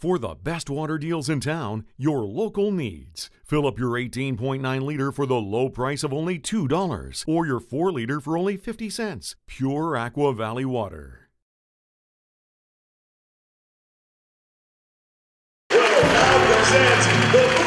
For the best water deals in town, your local needs. Fill up your 18.9 liter for the low price of only $2 or your 4 liter for only 50 cents. Pure Aqua Valley Water. now